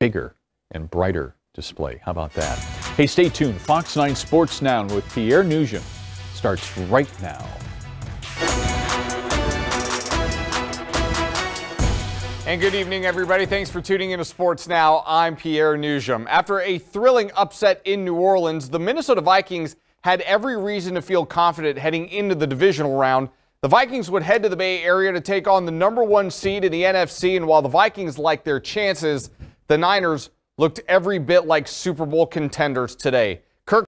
bigger and brighter display. How about that? Hey, stay tuned. Fox 9 Sports Now with Pierre Noujaim starts right now. And good evening, everybody. Thanks for tuning in to Sports Now. I'm Pierre Noujaim. After a thrilling upset in New Orleans, the Minnesota Vikings had every reason to feel confident heading into the divisional round. The Vikings would head to the Bay Area to take on the number one seed in the NFC, and while the Vikings liked their chances, the Niners looked every bit like Super Bowl contenders today. Kirk